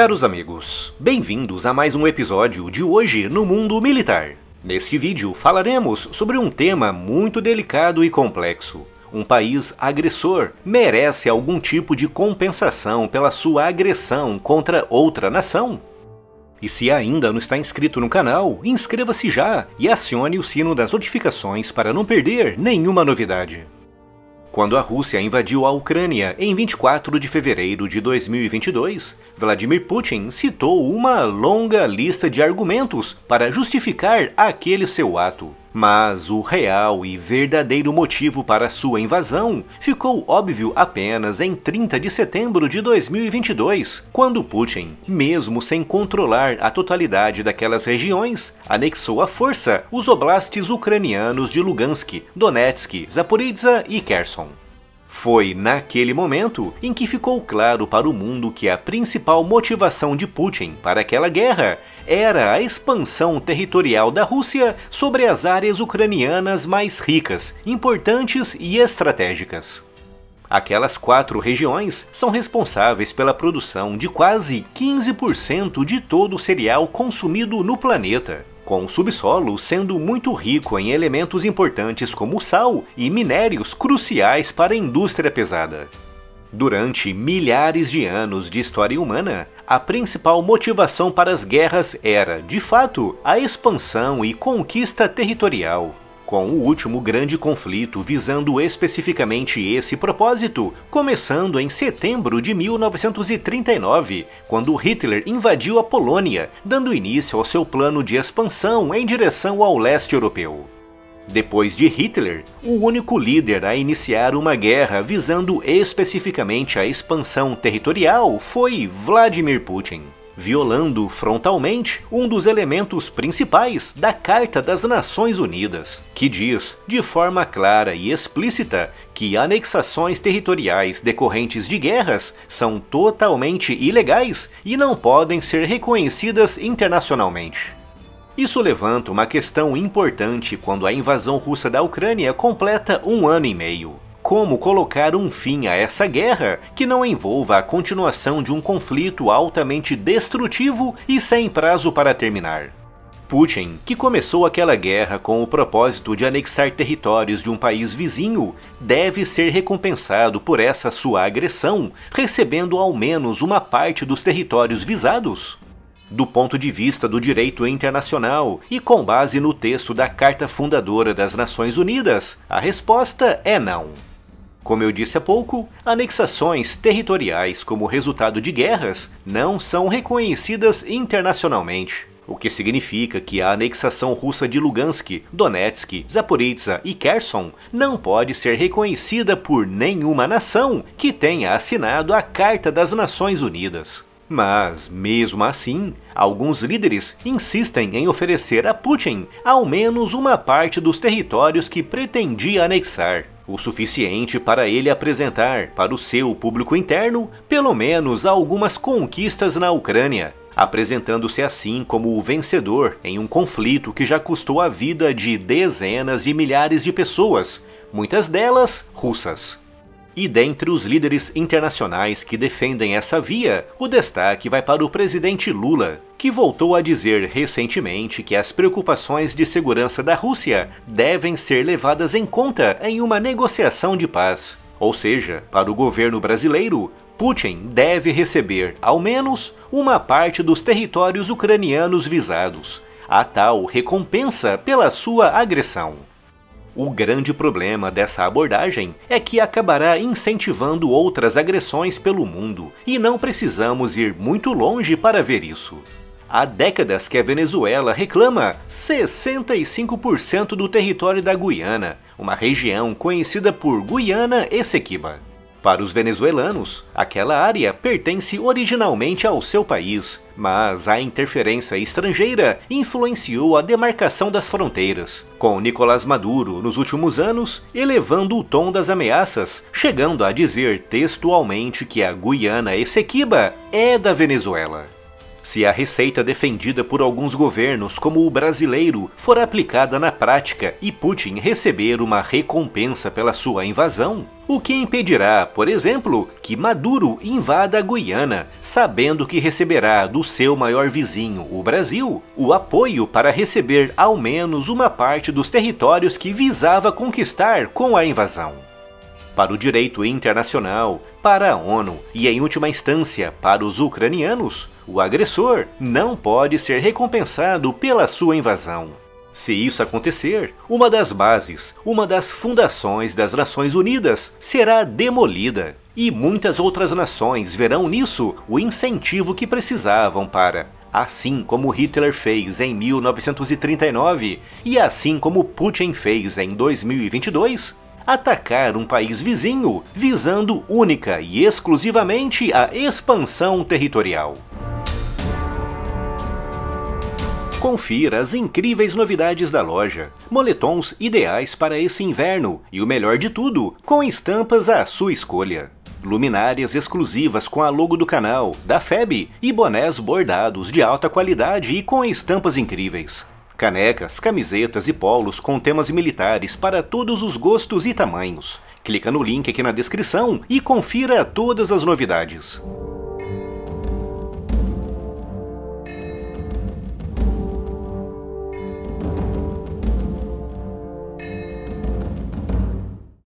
caros amigos, bem-vindos a mais um episódio de Hoje no Mundo Militar. Neste vídeo falaremos sobre um tema muito delicado e complexo. Um país agressor merece algum tipo de compensação pela sua agressão contra outra nação? E se ainda não está inscrito no canal, inscreva-se já e acione o sino das notificações para não perder nenhuma novidade. Quando a Rússia invadiu a Ucrânia em 24 de fevereiro de 2022, Vladimir Putin citou uma longa lista de argumentos para justificar aquele seu ato. Mas o real e verdadeiro motivo para sua invasão ficou óbvio apenas em 30 de setembro de 2022, quando Putin, mesmo sem controlar a totalidade daquelas regiões, anexou à força os oblastes ucranianos de Lugansk, Donetsk, Zaporizhzhia e Kherson. Foi naquele momento em que ficou claro para o mundo que a principal motivação de Putin para aquela guerra era a expansão territorial da Rússia sobre as áreas ucranianas mais ricas, importantes e estratégicas. Aquelas quatro regiões são responsáveis pela produção de quase 15% de todo o cereal consumido no planeta com o subsolo sendo muito rico em elementos importantes como sal e minérios cruciais para a indústria pesada. Durante milhares de anos de história humana, a principal motivação para as guerras era, de fato, a expansão e conquista territorial com o último grande conflito visando especificamente esse propósito, começando em setembro de 1939, quando Hitler invadiu a Polônia, dando início ao seu plano de expansão em direção ao leste europeu. Depois de Hitler, o único líder a iniciar uma guerra visando especificamente a expansão territorial foi Vladimir Putin violando frontalmente um dos elementos principais da Carta das Nações Unidas, que diz, de forma clara e explícita, que anexações territoriais decorrentes de guerras são totalmente ilegais e não podem ser reconhecidas internacionalmente. Isso levanta uma questão importante quando a invasão russa da Ucrânia completa um ano e meio como colocar um fim a essa guerra que não envolva a continuação de um conflito altamente destrutivo e sem prazo para terminar. Putin, que começou aquela guerra com o propósito de anexar territórios de um país vizinho, deve ser recompensado por essa sua agressão, recebendo ao menos uma parte dos territórios visados. Do ponto de vista do direito internacional e com base no texto da Carta Fundadora das Nações Unidas, a resposta é não. Como eu disse há pouco, anexações territoriais como resultado de guerras não são reconhecidas internacionalmente. O que significa que a anexação russa de Lugansk, Donetsk, Zaporizhzhia e Kherson não pode ser reconhecida por nenhuma nação que tenha assinado a Carta das Nações Unidas. Mas, mesmo assim, alguns líderes insistem em oferecer a Putin ao menos uma parte dos territórios que pretendia anexar o suficiente para ele apresentar para o seu público interno pelo menos algumas conquistas na Ucrânia, apresentando-se assim como o vencedor em um conflito que já custou a vida de dezenas de milhares de pessoas, muitas delas russas. E dentre os líderes internacionais que defendem essa via, o destaque vai para o presidente Lula, que voltou a dizer recentemente que as preocupações de segurança da Rússia devem ser levadas em conta em uma negociação de paz. Ou seja, para o governo brasileiro, Putin deve receber, ao menos, uma parte dos territórios ucranianos visados, a tal recompensa pela sua agressão. O grande problema dessa abordagem é que acabará incentivando outras agressões pelo mundo, e não precisamos ir muito longe para ver isso. Há décadas que a Venezuela reclama 65% do território da Guiana, uma região conhecida por Guiana Essequiba. Para os venezuelanos, aquela área pertence originalmente ao seu país, mas a interferência estrangeira influenciou a demarcação das fronteiras, com Nicolás Maduro, nos últimos anos, elevando o tom das ameaças, chegando a dizer textualmente que a Guiana Essequiba é da Venezuela. Se a receita defendida por alguns governos, como o brasileiro, for aplicada na prática e Putin receber uma recompensa pela sua invasão, o que impedirá, por exemplo, que Maduro invada a Guiana, sabendo que receberá do seu maior vizinho, o Brasil, o apoio para receber ao menos uma parte dos territórios que visava conquistar com a invasão? Para o direito internacional, para a ONU e, em última instância, para os ucranianos, o agressor não pode ser recompensado pela sua invasão. Se isso acontecer, uma das bases, uma das fundações das Nações Unidas será demolida, e muitas outras nações verão nisso o incentivo que precisavam para, assim como Hitler fez em 1939 e assim como Putin fez em 2022, atacar um país vizinho visando única e exclusivamente a expansão territorial. Confira as incríveis novidades da loja. Moletons ideais para esse inverno e o melhor de tudo, com estampas à sua escolha. Luminárias exclusivas com a logo do canal, da FEB e bonés bordados de alta qualidade e com estampas incríveis canecas, camisetas e polos com temas militares para todos os gostos e tamanhos. Clica no link aqui na descrição e confira todas as novidades.